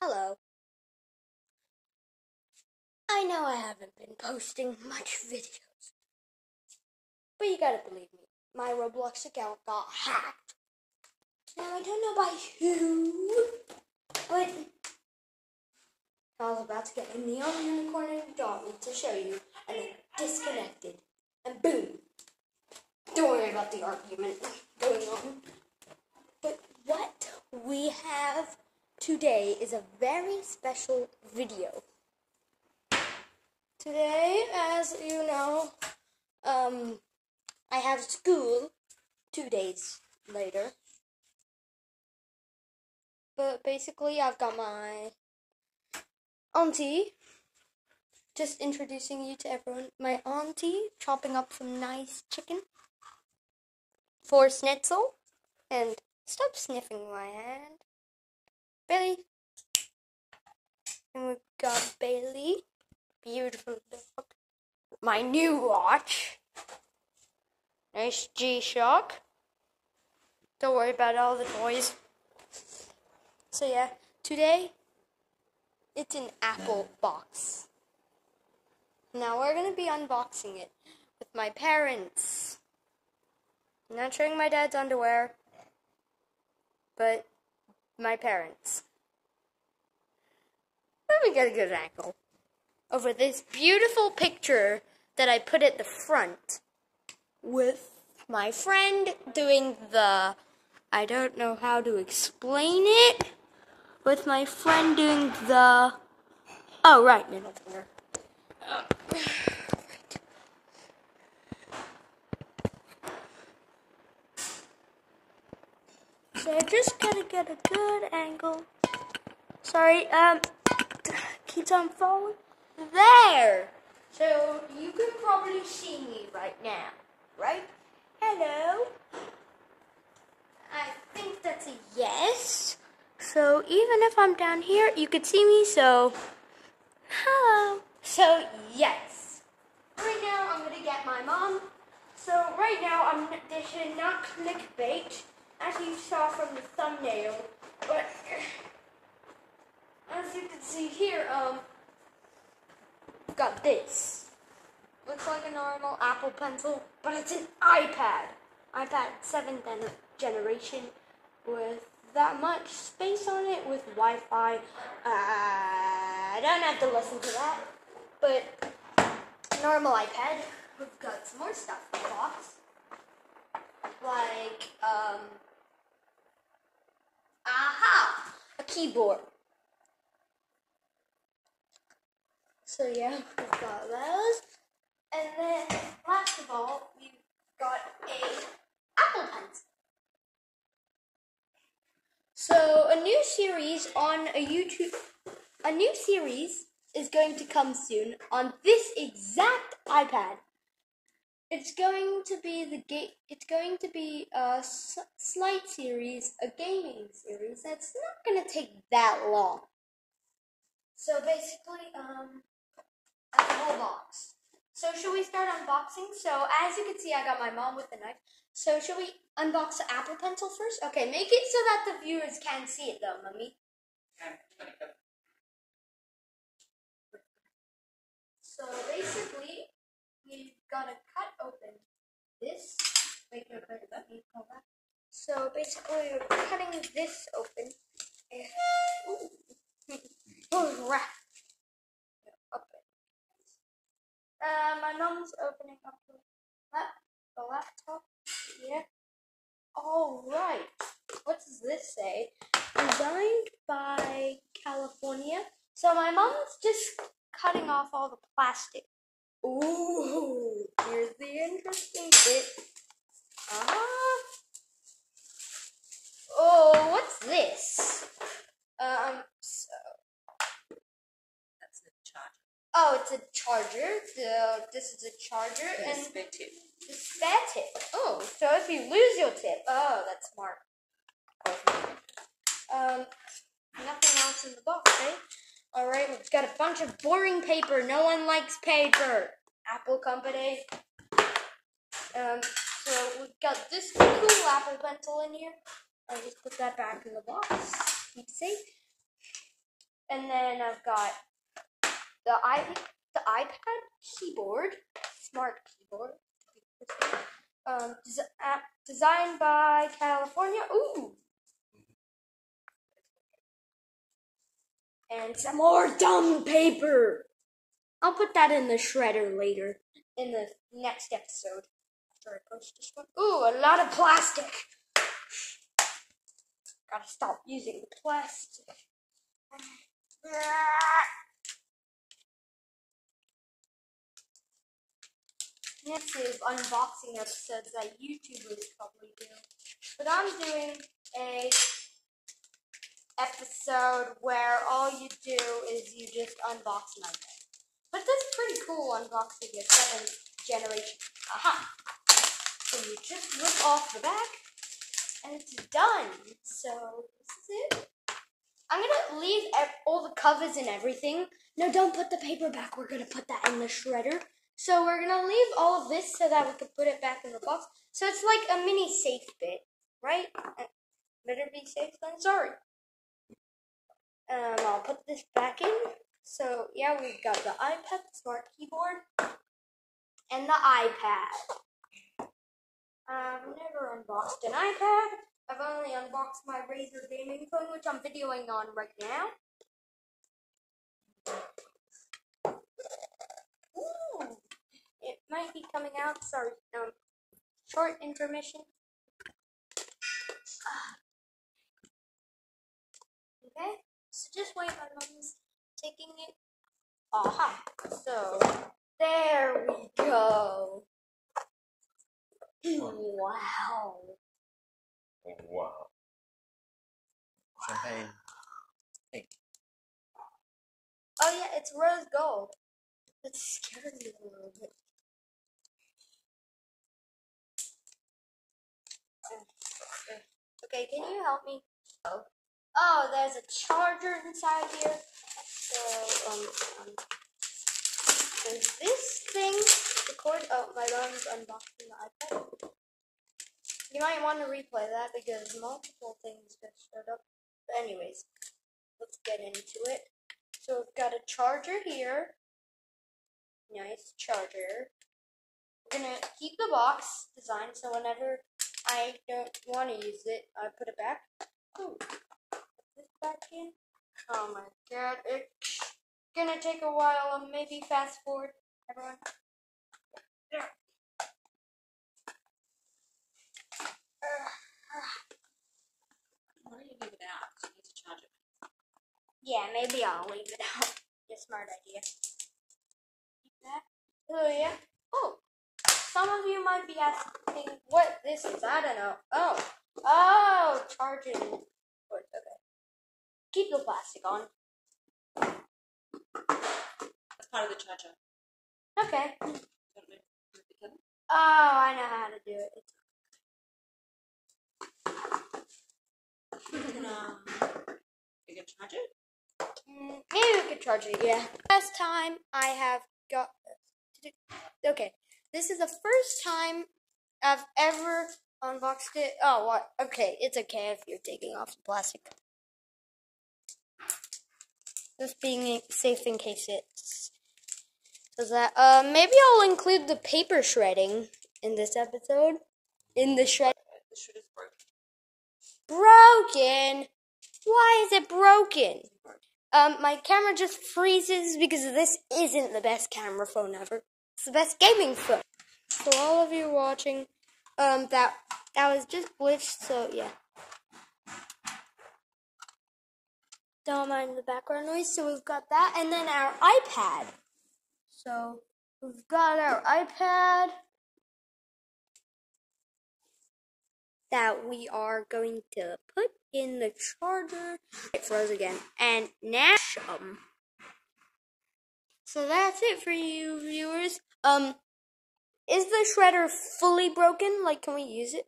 Hello. I know I haven't been posting much videos, but you gotta believe me, my Roblox account got hacked. Now I don't know by who, but I was about to get the other unicorn and Dobby to show you, and then disconnected, and boom. Don't worry about the argument going on. But what we have today is a very special video. Today, as you know, um, I have school two days later. But basically, I've got my auntie just introducing you to everyone. My auntie chopping up some nice chicken for schnitzel. And stop sniffing my hand. Billy. And we've got Bailey. Beautiful dog. My new watch. Nice G Shock. Don't worry about all the toys. So yeah, today it's an Apple box. Now we're gonna be unboxing it with my parents. I'm not showing my dad's underwear, but my parents. Let me get a good angle over this beautiful picture that I put at the front with my friend doing the I don't know how to explain it with my friend doing the oh right middle finger. So I just gotta get a good angle. Sorry, um, keeps on falling. There! So you can probably see me right now, right? Hello? I think that's a yes. So even if I'm down here, you could see me, so hello. So yes. Right now I'm gonna get my mom. So right now I'm this is not clickbait as you saw from the thumbnail, but as you can see here, um, got this. Looks like a normal Apple Pencil, but it's an iPad. iPad 7th generation with that much space on it with Wi-Fi. Uh, I don't have to listen to that, but normal iPad. We've got some more stuff in the box, like um, aha, a keyboard. So yeah, we've got those. And then last of all, we've got a Apple Pencil. So a new series on a YouTube a new series is going to come soon on this exact iPad. It's going to be the ga- it's going to be a s- slight series, a gaming series that's not going to take that long. So basically um the whole box. So should we start unboxing? So as you can see, I got my mom with the knife. So should we unbox the Apple Pencil first? Okay, make it so that the viewers can see it though, mummy. So basically, we've got to cut open this. Wait, wait, let me that. So basically, we're cutting this open. Oh. Open. Uh, my mom's opening up the, lap, the laptop. Yeah. All right. What does this say? Designed by California. So my mom's just cutting off all the plastic. Ooh, here's the interesting bit. Ah. Oh, what's this? Um, so That's the charger. Oh, it's a charger. So this is a charger And and a spare tip. the spare tip. Oh, so if you lose your tip, oh, that's smart. Um, nothing else in the box, eh? All right, we've got a bunch of boring paper. No one likes paper. Apple Company. Um, so we've got this cool Apple Pencil in here. I'll just put that back in the box. Keep safe. And then I've got the i the iPad keyboard, smart keyboard. Um, des- uh, designed by California. Ooh. And some more dumb paper. I'll put that in the shredder later in the next episode after I post this one. Ooh, a lot of plastic. Gotta stop using the plastic. Next is unboxing episodes that YouTubers probably do. But I'm doing a episode where all you do is you just unbox that's pretty cool unboxing a seventh generation. Aha! So you just rip off the back and it's done. So this is it. I'm gonna leave all the covers and everything. No, don't put the paper back. We're gonna put that in the shredder. So we're gonna leave all of this so that we can put it back in the box. So it's like a mini safe bit, right? Uh, Better be safe than sorry. Um, I'll put this back in. So yeah, we've got the iPad, the smart keyboard, and the iPad. I've never unboxed an iPad. I've only unboxed my Razer gaming phone, which I'm videoing on right now. Ooh, it might be coming out. Sorry, um, short intermission. Okay, so just wait. My mom's taking it. Aha! So there we go. wow. Wow. Champagne. Oh yeah, it's rose gold. That scared me a little bit. Okay, can you help me? Oh, oh, there's a charger inside here. So um, um there's this thing. The cord. Oh, my mom's unboxing the iPad. You might want to replay that because multiple things just showed up. But anyways, let's get into it. So we've got a charger here. Nice charger. We're gonna keep the box design so whenever I don't want to use it, I put it back. Ooh, put this back in. Oh my god, it's gonna take a while. Um, maybe fast forward, everyone. Why don't you leave it out? you need to charge it. Yeah, maybe I'll leave it out. Be a smart idea. Oh yeah. Oh, some of you might be asking what this is. I don't know. Oh, oh, charging. Okay. Keep the plastic on. That's part of the charger. Okay. Don't move move the cable. Oh, I know how to do it. It's You can, um, you can charge it. Mm, maybe we could charge it, yeah. First time I have got. Okay, this is the first time I've ever unboxed it. Oh, what? Okay, it's okay if you're taking off the plastic. Just being safe in case it Does that? Uh, maybe I'll include the paper shredding in this episode. In the shred. The shredder's broken. broken. Why is it broken? Um, my camera just freezes because this isn't the best camera phone ever. It's the best gaming phone. So all of you watching, um, that that was just glitched. So yeah. Don't mind the background noise. So we've got that, and then our iPad. So we've got our iPad. that we are going to put in the charger. It froze again. And now, um, so that's it for you viewers. Um, is the shredder fully broken? Like, can we use it?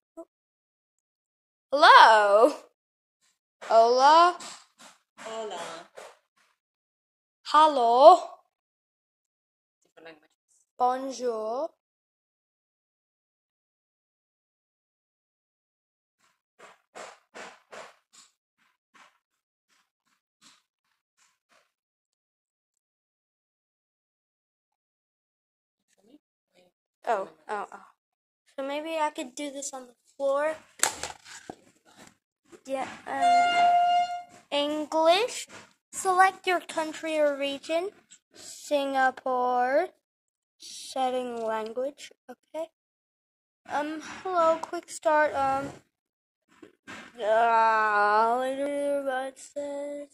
Hello? Hola? Hola. Hello. Different languages. Bonjour. Oh, oh, oh. So maybe I could do this on the floor. Yeah, um... English. Select your country or region. Singapore. Setting language. Okay. Um. Hello. Quick start. Um. Uh, what says?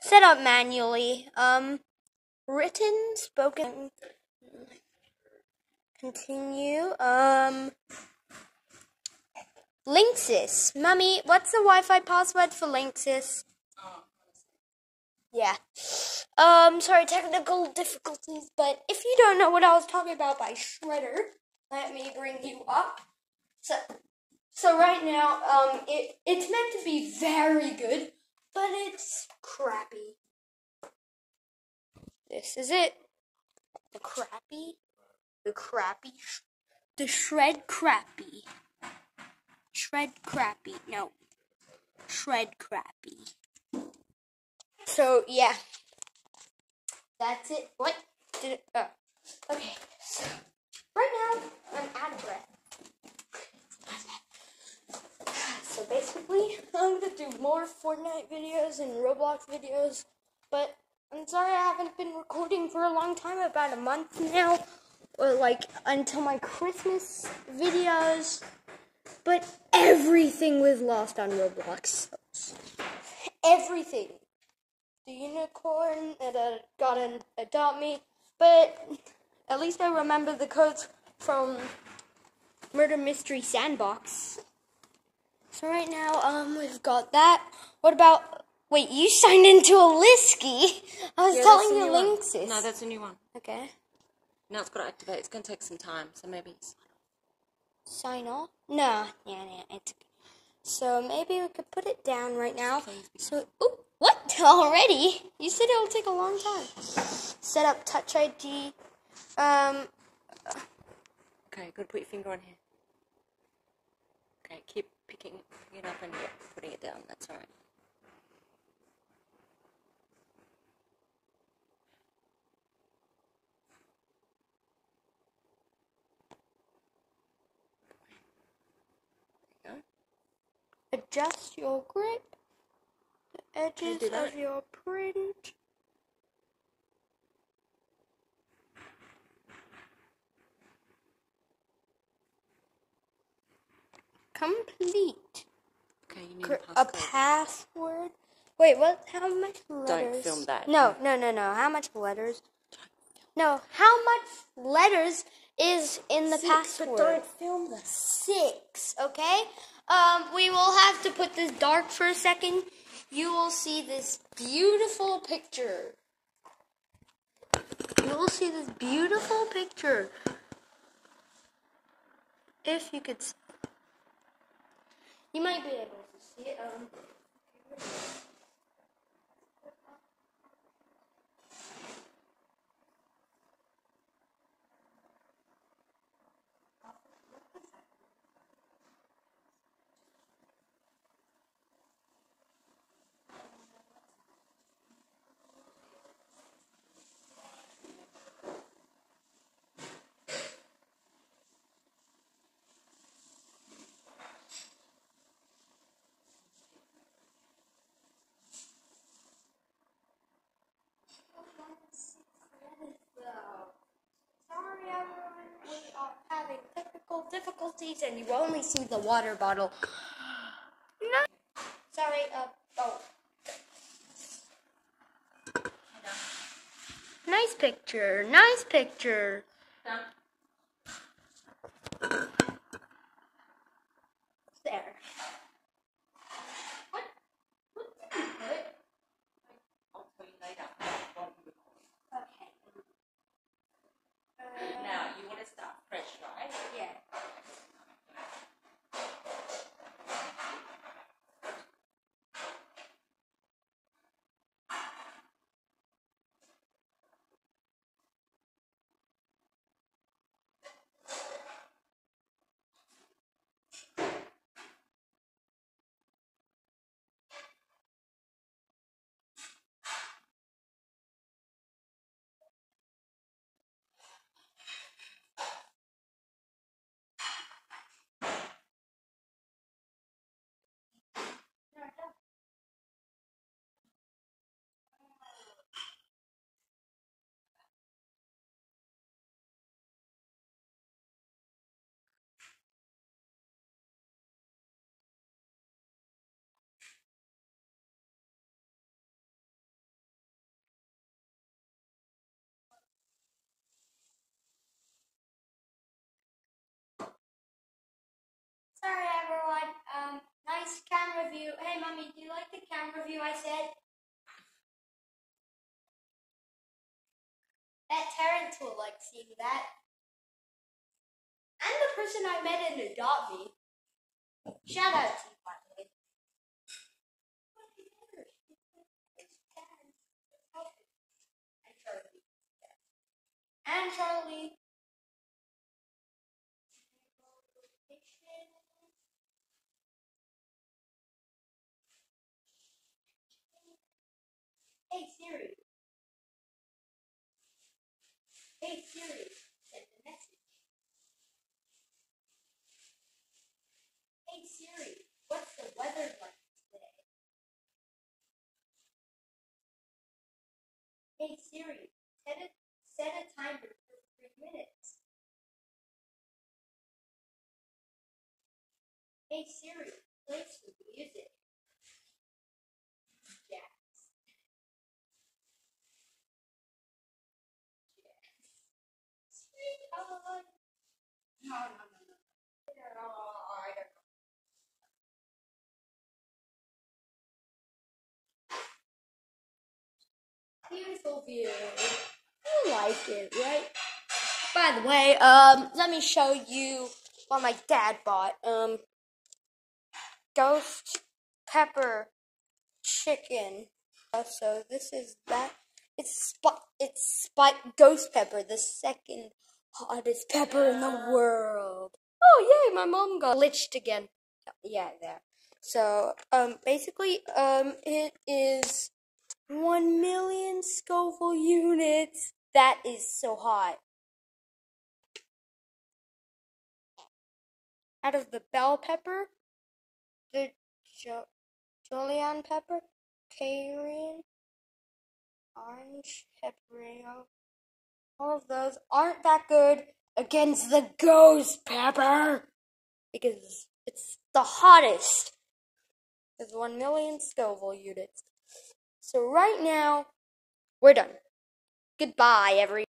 Set up manually. Um. Written, spoken. Continue. Um. Linksys. Mummy, what's the Wi-Fi password for Linksys? Yeah. Um, sorry, technical difficulties, but if you don't know what I was talking about by Shredder, let me bring you up. So, so right now, um, it it's meant to be very good, but it's crappy. This is it. The crappy, the crappy, the shred crappy, shred crappy. No, shred crappy. So yeah, that's it. What did it? Oh, okay. So right now I'm out of breath. So basically, I'm gonna do more Fortnite videos and Roblox videos, but I'm sorry I haven't been recording for a long time, about a month now, or like until my Christmas videos. But everything was lost on Roblox. Everything the unicorn that uh, got an adopt me, but at least I remember the codes from Murder Mystery Sandbox. So right now, um, we've got that. What about? Wait, you signed into a Lisky. I was Yeah, telling you new one. Linksys. No, that's a new one. okay. Now it's got to activate. It's going to take some time, so maybe. Sign off? No, yeah, yeah, it's. So maybe we could put it down right now. So, oh, what? Already? You said it'll take a long time. Set up Touch ID. Um, Okay, good. Put your finger on here. Okay, keep picking, it up and putting it down. That's all right. There you go. Adjust your grip. The edges of your print. Complete. Okay, you need a a password. Wait, what? How much letters? Don't film that. No, no, no, no. How much letters? No, how much letters is in the Six, password? But don't film this. six, okay? Um, we will have to put this dark for a second. You will see this beautiful picture. You will see this beautiful picture. If you could see. You might be able to see it. Um, technical difficulties, and you only see the water bottle. No. Sorry. Uh. Oh. Nice picture. Nice picture. There. Sorry, everyone. Um, nice camera view. Hey, mommy, do you like the camera view I said? That Terrence will like seeing that. And the person I met in Adopt Me. Shout out to you. Siri, set a, set a timer for three minutes. Hey Siri, play some music. No, no. No, Beautiful view. You like it, right? By the way, um, let me show you what my dad bought. Um, ghost pepper chicken. So this is that. It's spi- it's spi- ghost pepper, the second hottest pepper in the world. Oh yay! My mom got glitched again. Yeah, there. So um, basically, um, it is one million Scoville units. That is so hot. Out of the bell pepper, the jo- pepper, cayenne, orange pepperino. All of those aren't that good against the ghost pepper because it's the hottest. There's one million Scoville units. So right now, we're done. Goodbye, everyone.